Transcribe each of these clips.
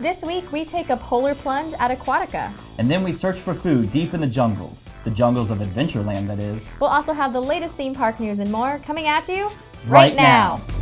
This week, we take a polar plunge at Aquatica. And then we search for food deep in the jungles. The jungles of Adventureland, that is. We'll also have the latest theme park news and more coming at you Right now. This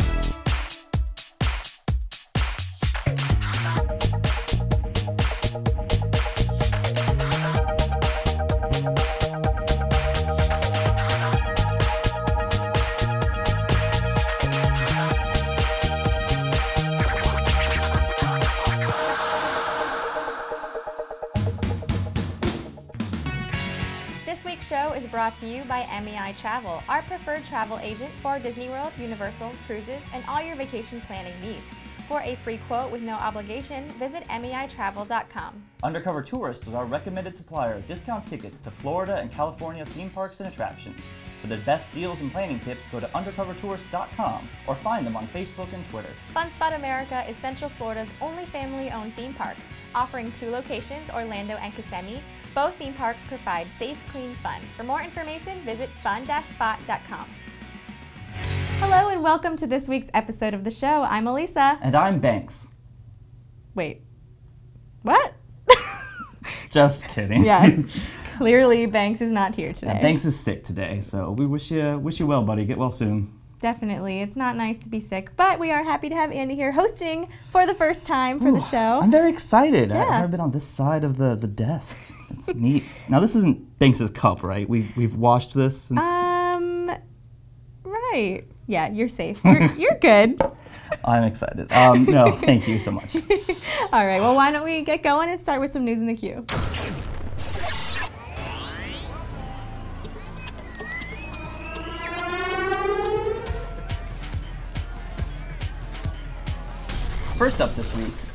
to you by MEI Travel, our preferred travel agent for Disney World, Universal, cruises, and all your vacation planning needs. For a free quote with no obligation, visit meitravel.com. Undercover Tourist is our recommended supplier of discount tickets to Florida and California theme parks and attractions. For the best deals and planning tips, go to undercovertourist.com or find them on Facebook and Twitter. Fun Spot America is Central Florida's only family owned theme park, offering two locations, Orlando and Kissimmee. Both theme parks provide safe, clean fun. For more information, visit fun-spot.com. Hello and welcome to this week's episode of the show. I'm Elisa. And I'm Banks. Wait. What? Just kidding. yeah. Clearly Banks is not here today. And Banks is sick today, so we wish you wish you well, buddy. Get well soon. Definitely. It's not nice to be sick, but we are happy to have Andy here hosting for the first time for the show. I'm very excited. Yeah. I've never been on this side of the, the desk. Neat. Now this isn't Banks's cup, right? We we've washed this. Since... Um, right. Yeah, you're safe. You're, you're good. I'm excited. Um, no, thank you so much. All right. Well, why don't we get going and start with some news in the queue? First up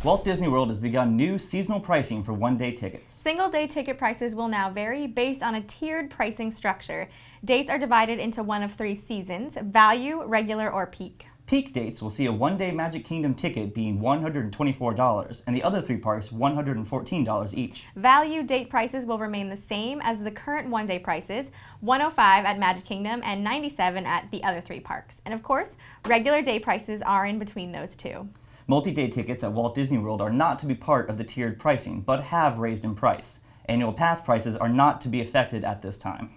Walt Disney World has begun new seasonal pricing for one-day tickets. Single day ticket prices will now vary based on a tiered pricing structure. Dates are divided into one of three seasons value, regular, or peak. Peak dates will see a one-day Magic Kingdom ticket being $124 and the other three parks $114 each. Value date prices will remain the same as the current one day prices $105 at Magic Kingdom and $97 at the other three parks. And of course, regular day prices are in between those two. Multi-day tickets at Walt Disney World are not to be part of the tiered pricing, but have raised in price. Annual pass prices are not to be affected at this time.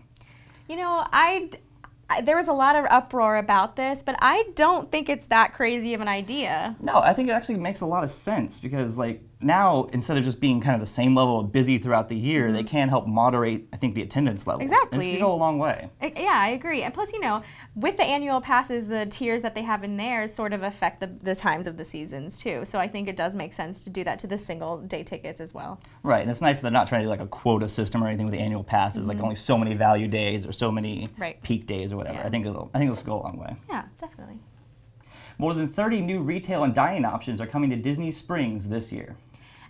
You know, I, I there was a lot of uproar about this, but I don't think it's that crazy of an idea. No, I think it actually makes a lot of sense because like now instead of just being kind of the same level of busy throughout the year, they can help moderate I think the attendance levels. And this Exactly. can go a long way. I- Yeah, I agree. And plus, you know, with the annual passes, the tiers that they have in there sort of affect the, the times of the seasons too. So I think it does make sense to do that to the single day tickets as well. Right, and it's nice that they're not trying to do like a quota system or anything with the annual passes, like only so many value days or so many Mm-hmm. Right. peak days or whatever. Yeah. I think it'll I think it'll go a long way. Yeah, definitely. More than 30 new retail and dining options are coming to Disney Springs this year.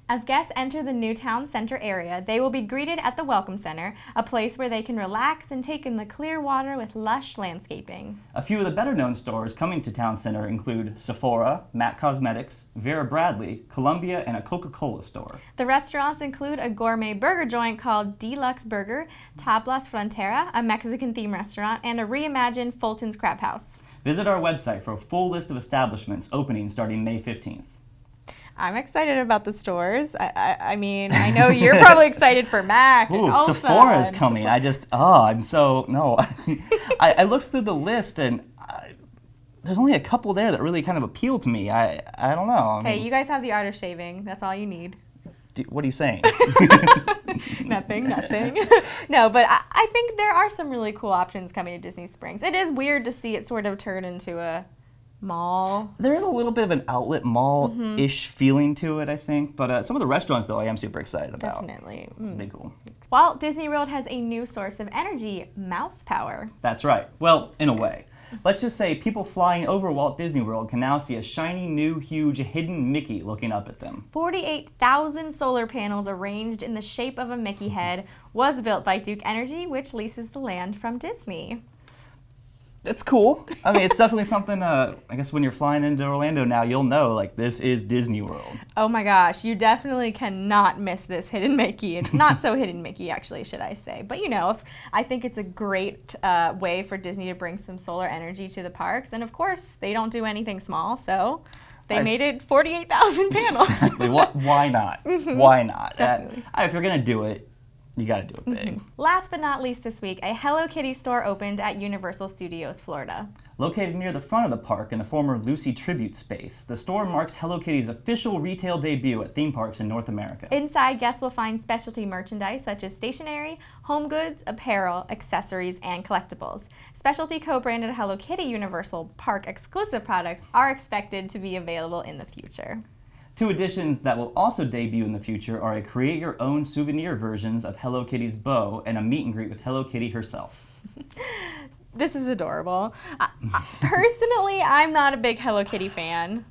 As guests enter the new town center area, they will be greeted at the Welcome Center, a place where they can relax and take in the clear water with lush landscaping. A few of the better known stores coming to Town Center include Sephora, MAC Cosmetics, Vera Bradley, Columbia, and a Coca Cola store. The restaurants include a gourmet burger joint called D-Luxe Burger, Tablas Frontera, a Mexican themed restaurant, and a reimagined Fulton's Crab House. Visit our website for a full list of establishments opening starting May 15th. I'm excited about the stores. I, I, I mean, I know you're probably excited for Mac. and Ooh, Ulta Sephora is coming. Sephora. I just, oh, I'm so, no. I, I looked through the list and I, there's only a couple there that really kind of appeal to me. I, I don't know. I Hey, you guys have the art of shaving. That's all you need. do- what are you saying? nothing, nothing. no, but I, I think there are some really cool options coming to Disney Springs. It is weird to see it sort of turn into a mall. there is a little bit of an outlet mall-ish feeling to it, I think. But uh, some of the restaurants, though, I am super excited about. Definitely. Mm. Be cool. Walt Disney World has a new source of energy, mouse power. That's right. Well, in a way. Let's just say people flying over Walt Disney World can now see a shiny, new, huge, hidden Mickey looking up at them. 48,000 solar panels arranged in the shape of a Mickey head was built by Duke Energy, which leases the land from Disney. It's cool. I mean, it's definitely something. Uh, I guess when you're flying into Orlando now, you'll know like this is Disney World. Oh my gosh, you definitely cannot miss this hidden Mickey. Not so hidden Mickey, actually, should I say. But you know, if, I think it's a great uh, way for Disney to bring some solar energy to the parks. And of course, they don't do anything small, so They I- made it 48,000 panels. Exactly. Why, not? Why not? Uh, if you're gonna do it, you gotta do it big. Mm-hmm. Last but not least this week, a Hello Kitty store opened at Universal Studios Florida. Located near the front of the park in the former Lucy Tribute Space, the store marks Hello Kitty's official retail debut at theme parks in North America. Inside, guests will find specialty merchandise such as stationery, home goods, apparel, accessories, and collectibles. Specialty co branded Hello Kitty Universal Park exclusive products are expected to be available in the future. Two additions that will also debut in the future are a create your own souvenir versions of Hello Kitty's bow and a meet and greet with Hello Kitty herself. This is adorable. I, personally, I'm not a big Hello Kitty fan.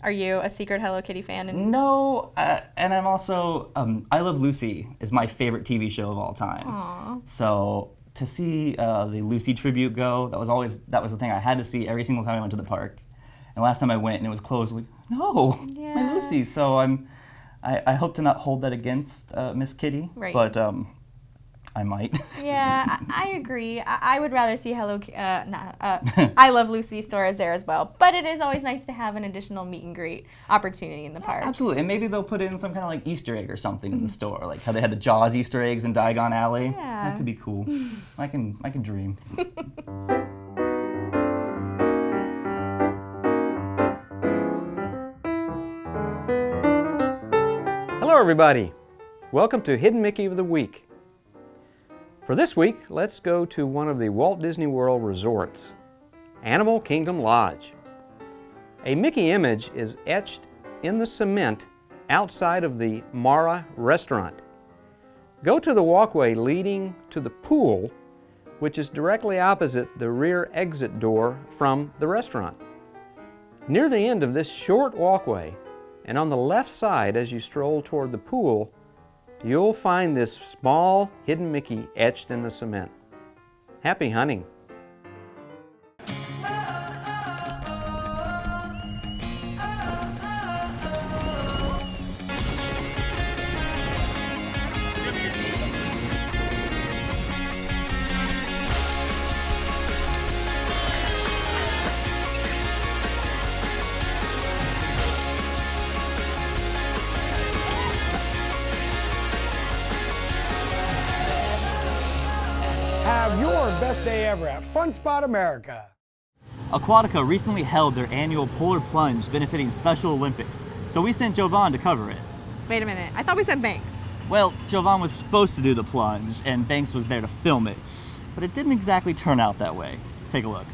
Are you a secret Hello Kitty fan? And No, uh, and I'm also um, I Love Lucy is my favorite TV show of all time. Aw. So to see uh, the Lucy tribute go, that was always that was the thing I had to see every single time I went to the park. And last time I went and it was closed, like no, Yeah. my Lucy. So I'm I, I hope to not hold that against uh, Miss Kitty, Right. but um, I might. Yeah, I, I agree. I, I would rather see Hello, uh, not, uh, I Love Lucy stores there as well. But it is always nice to have an additional meet and greet opportunity in the park. Absolutely, and maybe they'll put in some kind of like Easter egg or something in the store, like how they had the Jaws Easter eggs in Diagon Alley. Yeah. That could be cool. I can I can dream. Hello, everybody. Welcome to Hidden Mickey of the Week. For this week, let's go to one of the Walt Disney World resorts, Animal Kingdom Lodge. A Mickey image is etched in the cement outside of the Mara restaurant. Go to the walkway leading to the pool, which is directly opposite the rear exit door from the restaurant. Near the end of this short walkway, and on the left side as you stroll toward the pool, you'll find this small hidden Mickey etched in the cement. Happy hunting! Day ever at Fun Spot America. Aquatica recently held their annual Polar Plunge benefiting Special Olympics, so we sent Jovon to cover it. Wait a minute. I thought we said Banks. Well, Jovon was supposed to do the plunge, and Banks was there to film it, but it didn't exactly turn out that way. Take a look.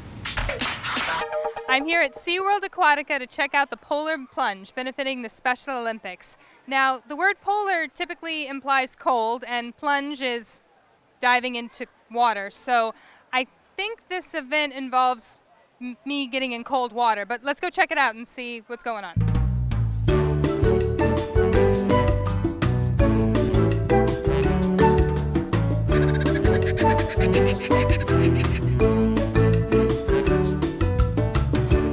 I'm here at SeaWorld Aquatica to check out the Polar Plunge benefiting the Special Olympics. Now, the word polar typically implies cold, and plunge is diving into water. So I think this event involves me getting in cold water, but let's go check it out and see what's going on.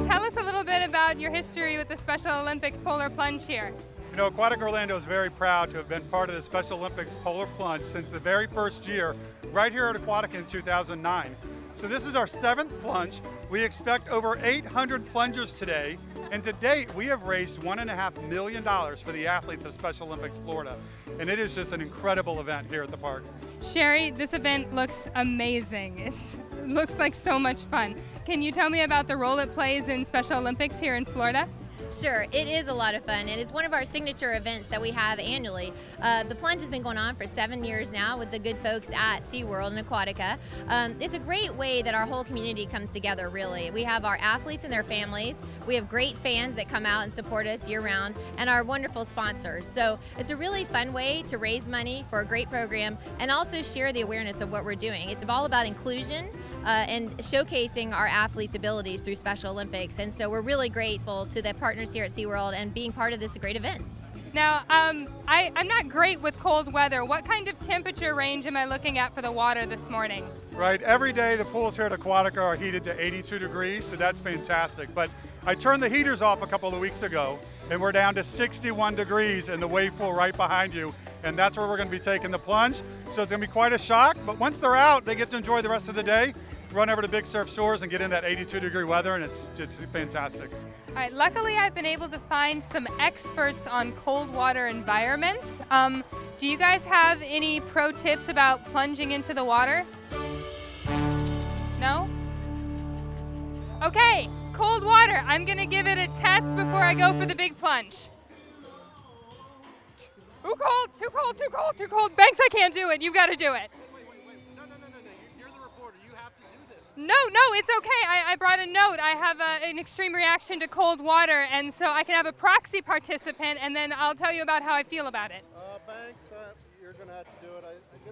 Tell us a little bit about your history with the Special Olympics Polar Plunge here. You know, Aquatica Orlando is very proud to have been part of the Special Olympics Polar Plunge since the very first year, right here at Aquatica in 2009. So this is our seventh plunge. We expect over 800 plungers today, and to date, we have raised one and a half million dollars for the athletes of Special Olympics Florida. And it is just an incredible event here at the park. Sherry, this event looks amazing. It's, it looks like so much fun. Can you tell me about the role it plays in Special Olympics here in Florida? Sure, it is a lot of fun, and it's one of our signature events that we have annually. Uh, the plunge has been going on for seven years now with the good folks at SeaWorld and Aquatica. Um, it's a great way that our whole community comes together, really. We have our athletes and their families, we have great fans that come out and support us year round, and our wonderful sponsors. So it's a really fun way to raise money for a great program and also share the awareness of what we're doing. It's all about inclusion uh, and showcasing our athletes' abilities through Special Olympics, and so we're really grateful to the partners here at SeaWorld and being part of this great event. Now, um, I, I'm not great with cold weather. What kind of temperature range am I looking at for the water this morning? Right, every day the pools here at Aquatica are heated to 82 degrees, so that's fantastic. But I turned the heaters off a couple of weeks ago, and we're down to 61 degrees in the wave pool right behind you, and that's where we're going to be taking the plunge. So it's going to be quite a shock, but once they're out, they get to enjoy the rest of the day. Run over to Big Surf Shores and get in that 82 degree weather, and it's, it's fantastic. All right, luckily I've been able to find some experts on cold water environments. Um, do you guys have any pro tips about plunging into the water? No? Okay, cold water. I'm gonna give it a test before I go for the big plunge. Too cold, too cold, too cold, too cold. Banks, I can't do it. You've got to do it. No, no, it's okay. I, I brought a note. I have a, an extreme reaction to cold water, and so I can have a proxy participant, and then I'll tell you about how I feel about it. Uh, Banks, uh, you're going to have to do it.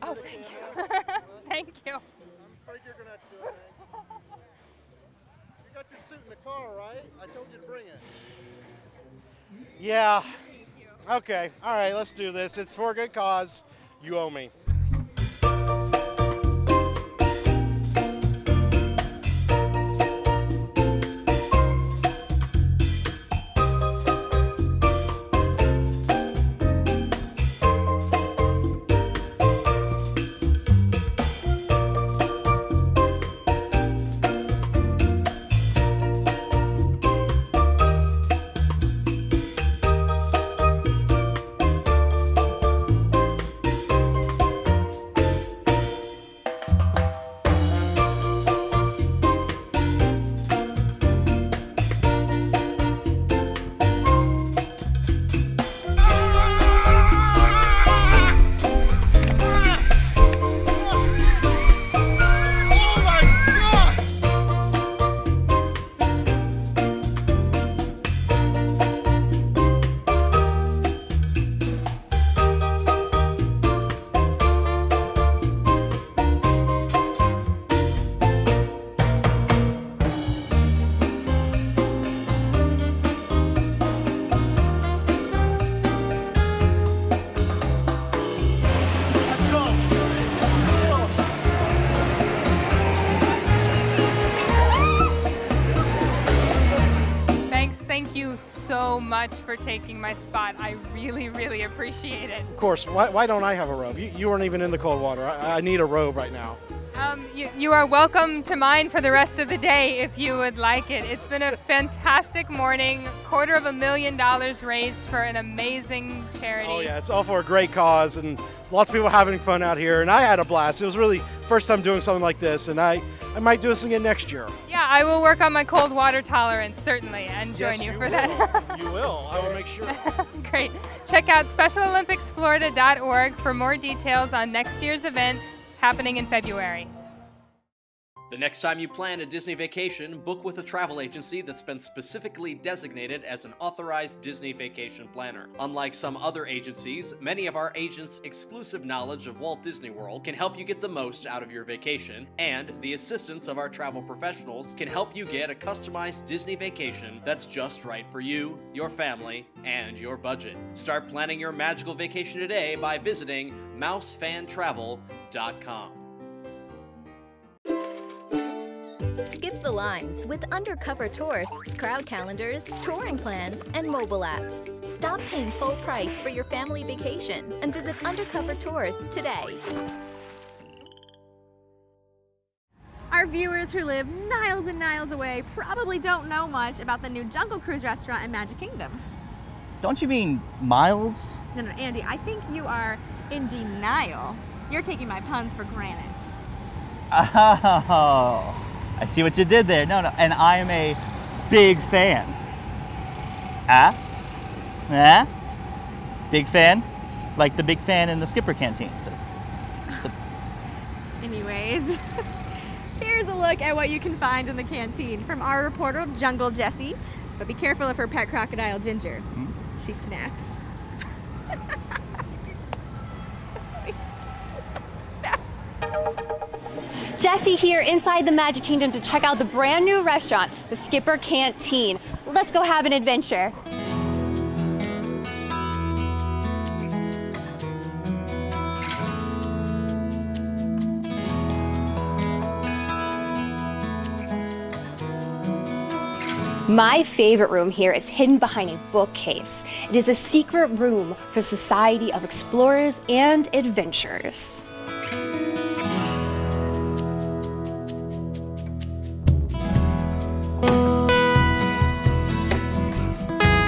I, oh, thank you. thank you. I'm afraid you're going to have to do it. You got your suit in the car, right? I told you to bring it. Yeah. Okay. All right, let's do this. It's for a good cause. You owe me. Taking my spot. I really, really appreciate it. Of course. Why, why don't I have a robe? You, you weren't even in the cold water. I, I need a robe right now. Um, you, you are welcome to mine for the rest of the day if you would like it. It's been a fantastic morning. Quarter of a million dollars raised for an amazing charity. Oh yeah, it's all for a great cause, and lots of people having fun out here. And I had a blast. It was really first time doing something like this, and I, I might do this again next year. I will work on my cold water tolerance certainly, and join yes, you, you for will. that. you will. I will make sure. Great. Check out SpecialOlympicsFlorida.org for more details on next year's event happening in February. The next time you plan a Disney vacation, book with a travel agency that's been specifically designated as an authorized Disney vacation planner. Unlike some other agencies, many of our agents' exclusive knowledge of Walt Disney World can help you get the most out of your vacation, and the assistance of our travel professionals can help you get a customized Disney vacation that's just right for you, your family, and your budget. Start planning your magical vacation today by visiting mousefantravel.com. Skip the lines with undercover tourists, crowd calendars, touring plans, and mobile apps. Stop paying full price for your family vacation and visit Undercover Tours today. Our viewers who live miles and miles away probably don't know much about the new Jungle Cruise restaurant in Magic Kingdom. Don't you mean miles? No, no, Andy, I think you are in denial. You're taking my puns for granted. Oh, I see what you did there. No, no, and I am a big fan. Ah? Ah? Big fan? Like the big fan in the Skipper canteen. Anyways, here's a look at what you can find in the canteen from our reporter, Jungle Jessie. But be careful of her pet crocodile, Ginger. Hmm? She snaps. Jessie here inside the Magic Kingdom to check out the brand new restaurant, the Skipper Canteen. Let's go have an adventure. My favorite room here is hidden behind a bookcase. It is a secret room for Society of Explorers and Adventurers.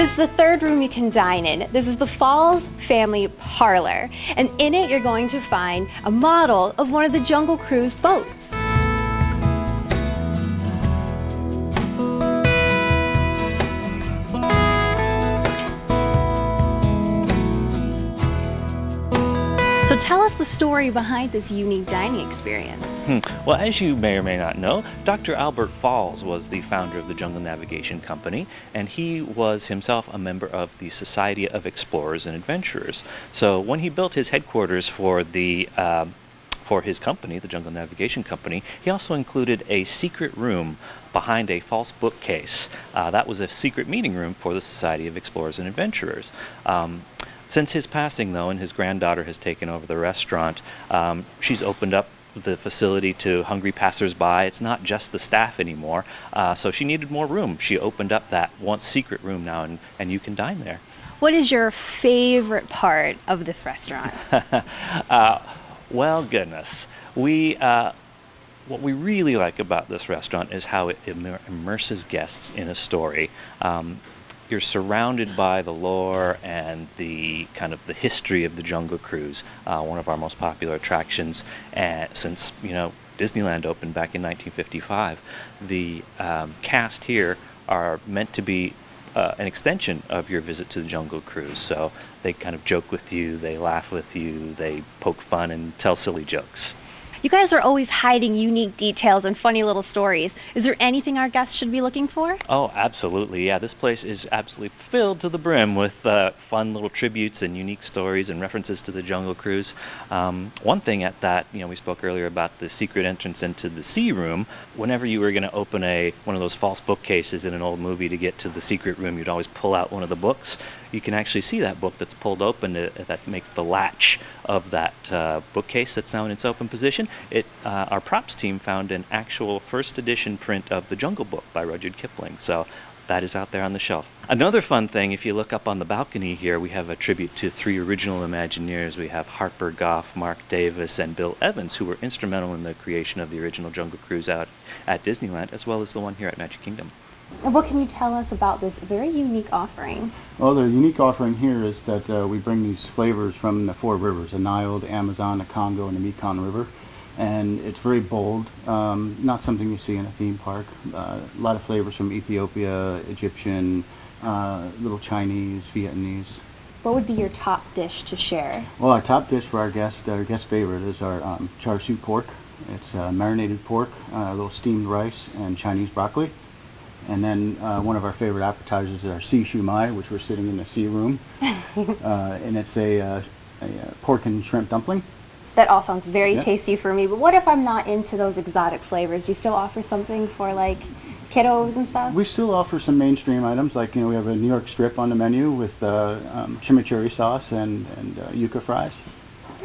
This is the third room you can dine in. This is the Falls Family Parlor. And in it, you're going to find a model of one of the Jungle Cruise boats. Us the story behind this unique dining experience. Hmm. Well, as you may or may not know, Dr. Albert Falls was the founder of the Jungle Navigation Company, and he was himself a member of the Society of Explorers and Adventurers. So when he built his headquarters for the um, for his company, the Jungle Navigation Company, he also included a secret room behind a false bookcase. Uh, that was a secret meeting room for the Society of Explorers and Adventurers. Um, since his passing, though, and his granddaughter has taken over the restaurant, um, she's opened up the facility to hungry passersby. It's not just the staff anymore. Uh, so she needed more room. She opened up that once secret room now, and, and you can dine there. What is your favorite part of this restaurant? uh, well, goodness. We. Uh, what we really like about this restaurant is how it immer immerses guests in a story. Um, you're surrounded by the lore and the kind of the history of the Jungle Cruise, uh, one of our most popular attractions uh, since you know Disneyland opened back in 1955. The um, cast here are meant to be uh, an extension of your visit to the Jungle Cruise. So they kind of joke with you, they laugh with you, they poke fun and tell silly jokes. You guys are always hiding unique details and funny little stories. Is there anything our guests should be looking for? Oh, absolutely. Yeah, this place is absolutely filled to the brim with uh, fun little tributes and unique stories and references to the Jungle Cruise. Um, one thing at that, you know, we spoke earlier about the secret entrance into the sea room. Whenever you were going to open a one of those false bookcases in an old movie to get to the secret room, you'd always pull out one of the books you can actually see that book that's pulled open uh, that makes the latch of that uh, bookcase that's now in its open position. It, uh, our props team found an actual first edition print of The Jungle Book by Rudyard Kipling. So that is out there on the shelf. Another fun thing, if you look up on the balcony here, we have a tribute to three original Imagineers. We have Harper Goff, Marc Davis, and Bill Evans, who were instrumental in the creation of the original Jungle Cruise out at Disneyland, as well as the one here at Magic Kingdom. And what can you tell us about this very unique offering? Well, the unique offering here is that uh, we bring these flavors from the four rivers, the Nile, the Amazon, the Congo, and the Mekong River. And it's very bold, um, not something you see in a theme park. Uh, a lot of flavors from Ethiopia, Egyptian, uh, little Chinese, Vietnamese. What would be your top dish to share? Well, our top dish for our guest, our guest favorite, is our um, char siu pork. It's uh, marinated pork, uh, a little steamed rice, and Chinese broccoli. And then uh, one of our favorite appetizers is our sea shumai, which we're sitting in the sea room. uh, and it's a, uh, a, uh, pork and shrimp dumpling. That all sounds very yeah. tasty for me. But what if I'm not into those exotic flavors? Do you still offer something for like kiddos and stuff? We still offer some mainstream items, like you know we have a New York strip on the menu with uh, um, chimichurri sauce and and uh, yuca fries.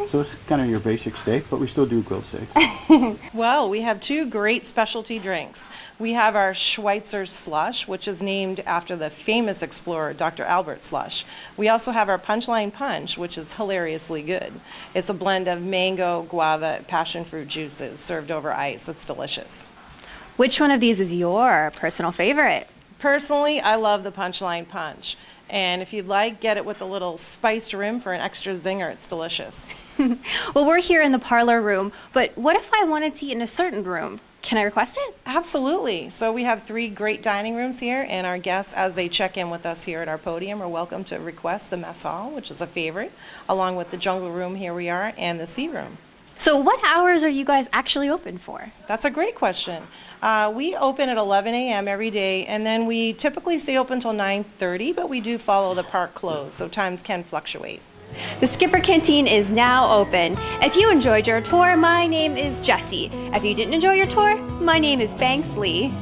So it's kind of your basic steak, but we still do grilled steaks. well, we have two great specialty drinks. We have our Schweitzer Slush, which is named after the famous explorer Dr. Albert Slush. We also have our Punchline Punch, which is hilariously good. It's a blend of mango, guava, passion fruit juices served over ice. It's delicious. Which one of these is your personal favorite? Personally, I love the Punchline Punch. And if you'd like, get it with a little spiced rim for an extra zinger. It's delicious. well, we're here in the parlor room, but what if I wanted to eat in a certain room? Can I request it? Absolutely. So we have three great dining rooms here, and our guests, as they check in with us here at our podium, are welcome to request the mess hall, which is a favorite, along with the jungle room, here we are, and the sea room. So what hours are you guys actually open for? That's a great question. Uh, we open at 11 a.m. every day, and then we typically stay open until 9.30, but we do follow the park close, so times can fluctuate. The Skipper Canteen is now open. If you enjoyed your tour, my name is Jessie. If you didn't enjoy your tour, my name is Banks Lee.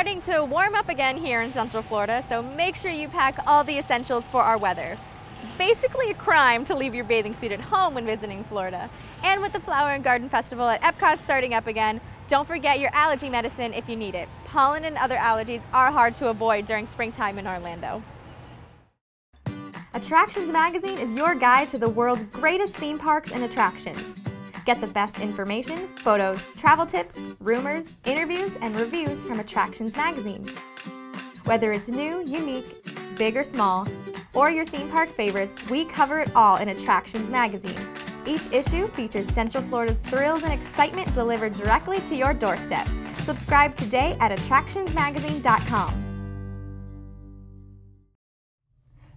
starting to warm up again here in Central Florida, so make sure you pack all the essentials for our weather. It's basically a crime to leave your bathing suit at home when visiting Florida. And with the Flower and Garden Festival at Epcot starting up again, don't forget your allergy medicine if you need it. Pollen and other allergies are hard to avoid during springtime in Orlando. Attractions Magazine is your guide to the world's greatest theme parks and attractions. Get the best information, photos, travel tips, rumors, interviews, and reviews from Attractions Magazine. Whether it's new, unique, big or small, or your theme park favorites, we cover it all in Attractions Magazine. Each issue features Central Florida's thrills and excitement delivered directly to your doorstep. Subscribe today at attractionsmagazine.com.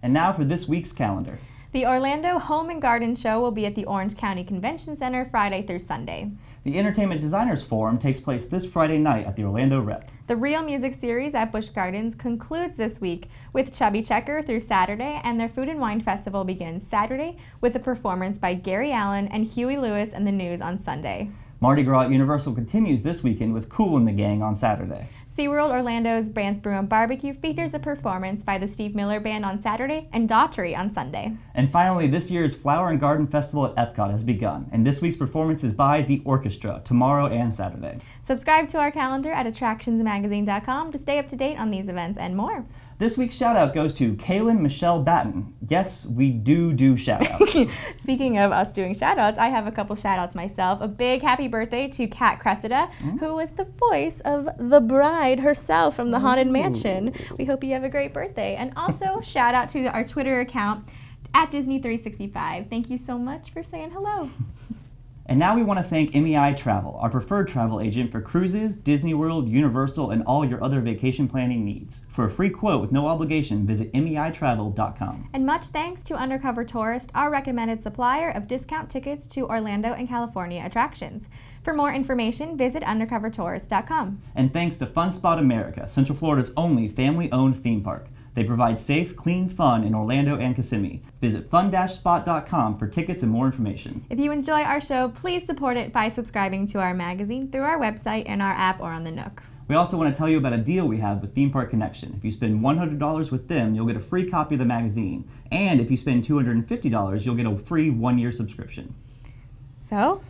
And now for this week's calendar. The Orlando Home and Garden Show will be at the Orange County Convention Center Friday through Sunday. The Entertainment Designers Forum takes place this Friday night at the Orlando Rep. The Real Music Series at Busch Gardens concludes this week with Chubby Checker through Saturday, and their Food and Wine Festival begins Saturday with a performance by Gary Allan and Huey Lewis and the News on Sunday. Mardi Gras at Universal continues this weekend with Kool and the Gang on Saturday. SeaWorld Orlando's Bands, Brew and Barbecue features a performance by the Steve Miller Band on Saturday and Daughtry on Sunday. And finally, this year's Flower and Garden Festival at Epcot has begun, and this week's performance is by The Orchestra, tomorrow and Saturday. Subscribe to our calendar at attractionsmagazine.com to stay up to date on these events and more. This week's shout out goes to Kaylin Michelle Batten. Yes, we do do shout outs. Speaking of us doing shout outs, I have a couple shout outs myself. A big happy birthday to Kat Cressida, mm. who was the voice of the bride herself from the Haunted Ooh. Mansion. We hope you have a great birthday. And also, shout out to our Twitter account at Disney365. Thank you so much for saying hello. And now we want to thank MEI Travel, our preferred travel agent for cruises, Disney World, Universal, and all your other vacation planning needs. For a free quote with no obligation, visit MEItravel.com. And much thanks to Undercover Tourist, our recommended supplier of discount tickets to Orlando and California attractions. For more information, visit undercovertourist.com. And thanks to Fun Spot America, Central Florida's only family owned theme park. They provide safe, clean fun in Orlando and Kissimmee. Visit fun-spot.com for tickets and more information. If you enjoy our show, please support it by subscribing to our magazine through our website and our app or on the Nook. We also want to tell you about a deal we have with Theme Park Connection. If you spend $100 with them, you'll get a free copy of the magazine. And if you spend $250, you'll get a free one-year subscription. So,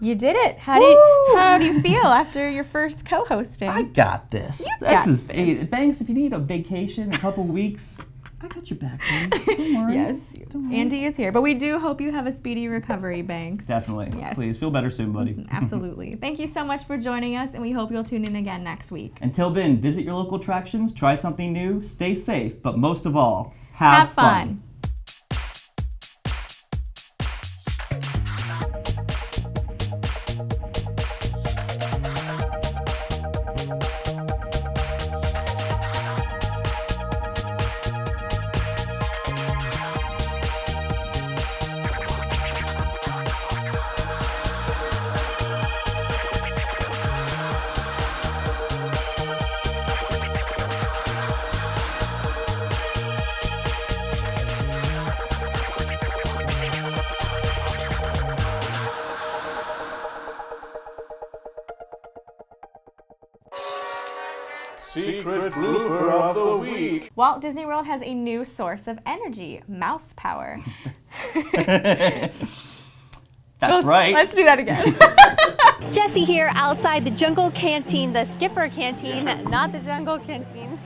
you did it. How do you how do you feel after your first co-hosting? I got this. You this got is this. Hey, Banks. If you need a vacation, a couple weeks, I got your back. Don't worry. yes, Don't worry. Andy is here, but we do hope you have a speedy recovery, Banks. Definitely. Yes. Please feel better soon, buddy. Absolutely. Thank you so much for joining us, and we hope you'll tune in again next week. Until then, visit your local attractions, try something new, stay safe, but most of all, have, Have fun. Secret blooper of the week. Walt Disney World has a new source of energy, mouse power. That's Let's- right. Let's do that again. Jessie here outside the Jungle Canteen, the Skipper Canteen, not the Jungle Canteen.